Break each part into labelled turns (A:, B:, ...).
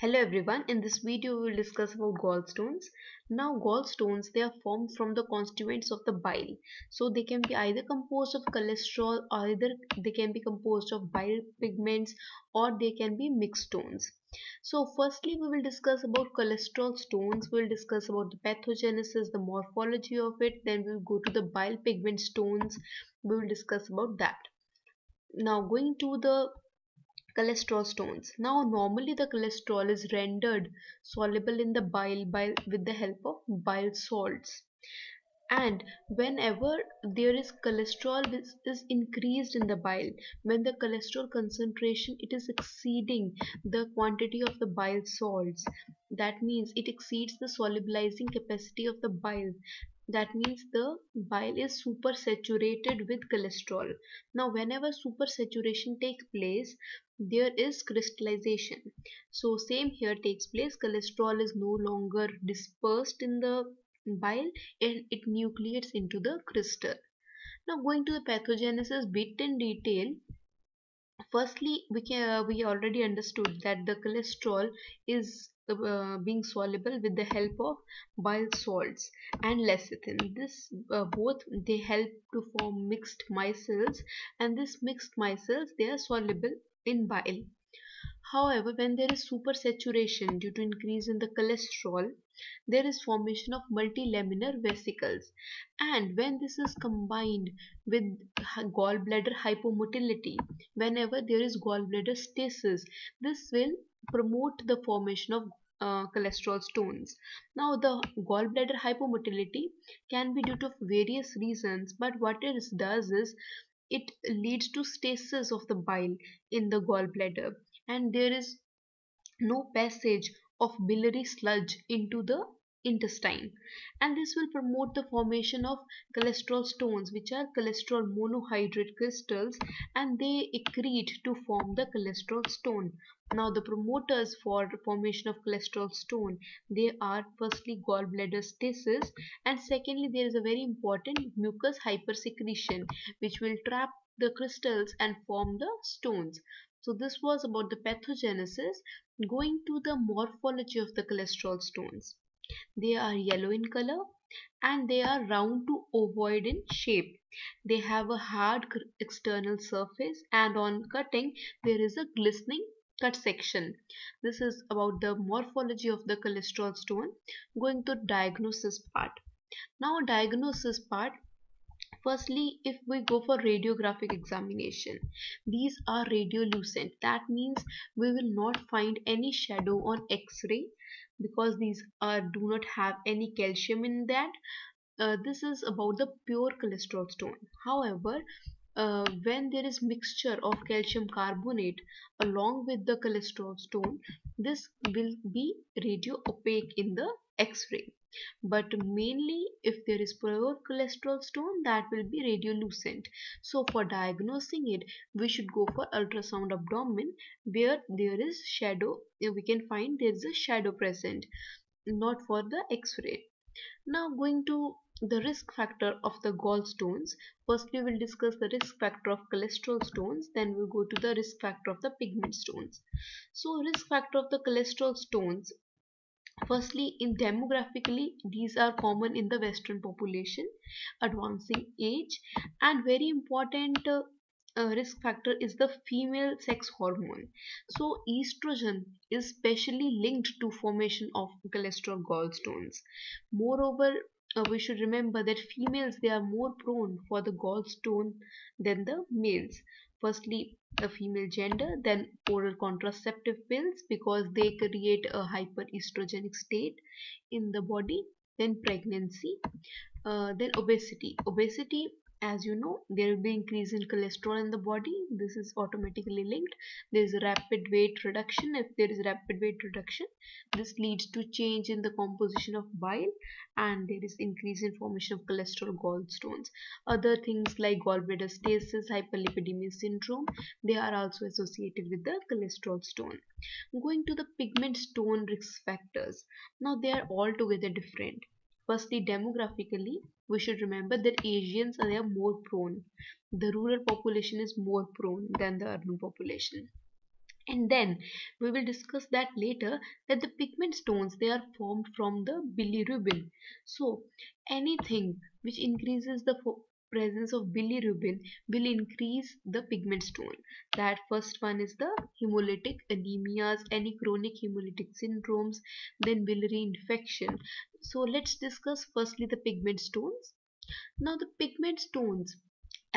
A: Hello everyone, in this video we will discuss about gallstones. Now gallstones they are formed from the constituents of the bile. So they can be either composed of cholesterol or either they can be composed of bile pigments or they can be mixed stones. So firstly we will discuss about cholesterol stones, we will discuss about the pathogenesis, the morphology of it, then we will go to the bile pigment stones, we will discuss about that. Now going to the cholesterol stones. Now normally the cholesterol is rendered soluble in the bile, with the help of bile salts. And whenever there is cholesterol is, is increased in the bile. When the cholesterol concentration it is exceeding the quantity of the bile salts. That means it exceeds the solubilizing capacity of the bile that means the bile is super saturated with cholesterol. Now whenever super saturation takes place there is crystallization. So same here takes place. Cholesterol is no longer dispersed in the bile and it nucleates into the crystal. Now going to the pathogenesis bit in detail. Firstly we can uh, we already understood that the cholesterol is uh, being soluble with the help of bile salts and lecithin this uh, both they help to form mixed micelles and this mixed micelles they are soluble in bile. However, when there is supersaturation due to increase in the cholesterol, there is formation of multilaminar vesicles and when this is combined with gallbladder hypomotility whenever there is gallbladder stasis this will promote the formation of uh, cholesterol stones. Now the gallbladder hypomotility can be due to various reasons but what it does is it leads to stasis of the bile in the gallbladder and there is no passage of biliary sludge into the intestine. And this will promote the formation of cholesterol stones which are cholesterol monohydrate crystals and they accrete to form the cholesterol stone. Now the promoters for formation of cholesterol stone they are firstly gallbladder stasis and secondly there is a very important mucus hypersecretion which will trap the crystals and form the stones. So this was about the pathogenesis going to the morphology of the cholesterol stones they are yellow in color and they are round to ovoid in shape. They have a hard external surface and on cutting there is a glistening cut section. This is about the morphology of the cholesterol stone. Going to diagnosis part. Now diagnosis part Firstly, if we go for radiographic examination, these are radiolucent. That means we will not find any shadow on X-ray because these are do not have any calcium in that. Uh, this is about the pure cholesterol stone. However, uh, when there is mixture of calcium carbonate along with the cholesterol stone, this will be radio opaque in the X-ray but mainly if there is pure cholesterol stone that will be radiolucent. So for diagnosing it we should go for ultrasound abdomen where there is shadow eh, we can find there is a shadow present not for the x-ray. Now going to the risk factor of the gallstones. Firstly we'll discuss the risk factor of cholesterol stones then we'll go to the risk factor of the pigment stones. So risk factor of the cholesterol stones Firstly, in demographically, these are common in the Western population, advancing age, and very important uh, uh, risk factor is the female sex hormone. So, estrogen is specially linked to formation of cholesterol gallstones. Moreover, uh, we should remember that females they are more prone for the gallstone than the males firstly the female gender then oral contraceptive pills because they create a hyperestrogenic state in the body then pregnancy uh, then obesity. Obesity as you know there will be increase in cholesterol in the body. This is automatically linked. There is rapid weight reduction. If there is rapid weight reduction this leads to change in the composition of bile and there is increase in formation of cholesterol gallstones. Other things like gallbladder stasis hyperlipidemia syndrome they are also associated with the cholesterol stone. Going to the pigment stone risk factors. Now they are altogether different Firstly, demographically, we should remember that Asians are more prone. The rural population is more prone than the urban population. and then we will discuss that later that the pigment stones they are formed from the bilirubin so anything which increases the presence of bilirubin will increase the pigment stone. That first one is the hemolytic anemias any chronic hemolytic syndromes then biliary infection. So let's discuss firstly the pigment stones. Now the pigment stones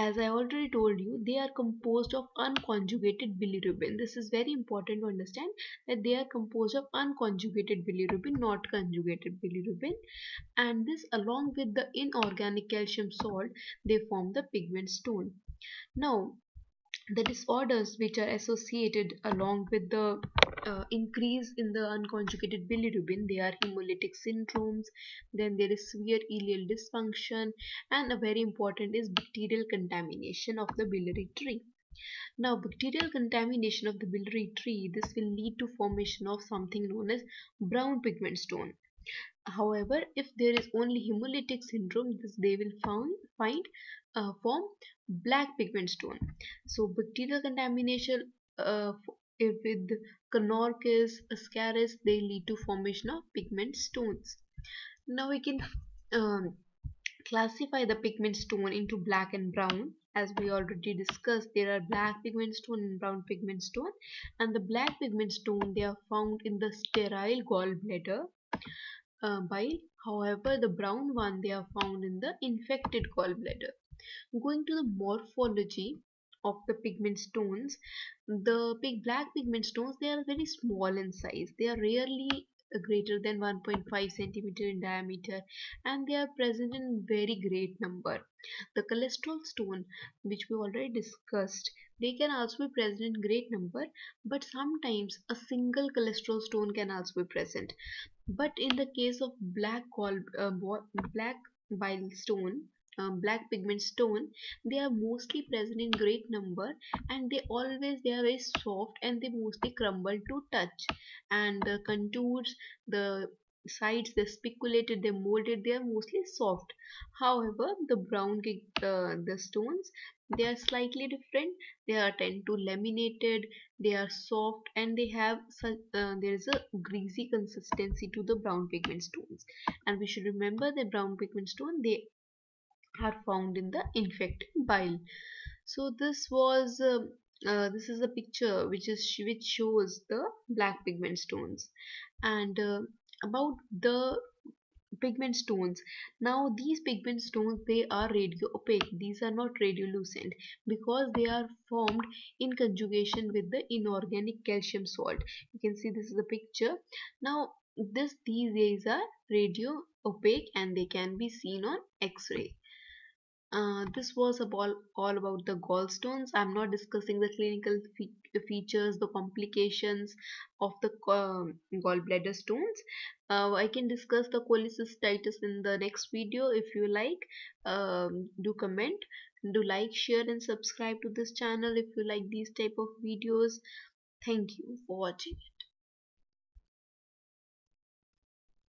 A: as I already told you, they are composed of unconjugated bilirubin. This is very important to understand that they are composed of unconjugated bilirubin, not conjugated bilirubin. And this along with the inorganic calcium salt, they form the pigment stone. Now, the disorders which are associated along with the uh, increase in the unconjugated bilirubin they are hemolytic syndromes then there is severe ileal dysfunction and a very important is bacterial contamination of the biliary tree. Now bacterial contamination of the biliary tree this will lead to formation of something known as brown pigment stone. However if there is only hemolytic syndrome this they will found, find uh, form black pigment stone. So bacterial contamination uh, with Clonorchis ascaris they lead to formation of pigment stones. Now we can um, classify the pigment stone into black and brown. As we already discussed there are black pigment stone and brown pigment stone. And the black pigment stone they are found in the sterile gallbladder uh, however the brown one they are found in the infected gallbladder Going to the morphology of the pigment stones, the big black pigment stones they are very small in size. They are rarely greater than 1.5 centimeter in diameter and they are present in very great number. The cholesterol stone which we already discussed they can also be present in great number but sometimes a single cholesterol stone can also be present. But in the case of black col uh, black bile stone um, black pigment stone they are mostly present in great number and they always they are very soft and they mostly crumble to touch. And the contours the sides they spiculated they molded they are mostly soft. However the brown uh, the stones they are slightly different. They are tend to laminated they are soft and they have uh, there is a greasy consistency to the brown pigment stones. And we should remember the brown pigment stone they are found in the infected bile. So this was uh, uh, this is a picture which is which shows the black pigment stones. And uh, about the pigment stones. Now these pigment stones they are radio opaque these are not radiolucent because they are formed in conjugation with the inorganic calcium salt. You can see this is a picture. Now this these rays are radio opaque and they can be seen on x-ray uh, this was about all about the gallstones. I'm not discussing the clinical fe features, the complications of the uh, gallbladder stones. Uh, I can discuss the cholecystitis in the next video if you like. Um, do comment, do like, share, and subscribe to this channel if you like these type of videos. Thank you for watching it.